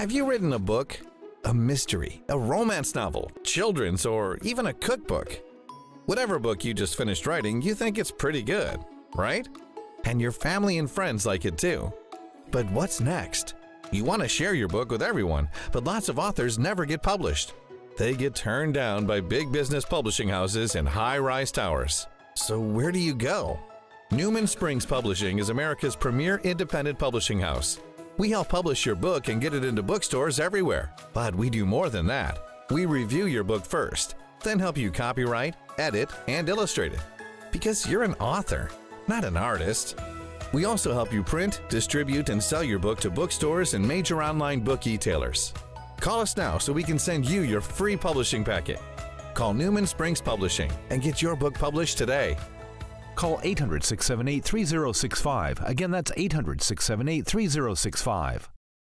Have you written a book? A mystery, a romance novel, children's, or even a cookbook? Whatever book you just finished writing, you think it's pretty good, right? And your family and friends like it too. But what's next? You want to share your book with everyone, but lots of authors never get published. They get turned down by big business publishing houses and high rise towers. So, where do you go? Newman Springs Publishing is America's premier independent publishing house. We help publish your book and get it into bookstores everywhere. But we do more than that. We review your book first, then help you copyright, edit, and illustrate it. Because you're an author, not an artist. We also help you print, distribute, and sell your book to bookstores and major online book e-tailers. Call us now so we can send you your free publishing packet. Call Newman Springs Publishing and get your book published today. Call 800 678 3065. Again, that's 800 678 3065.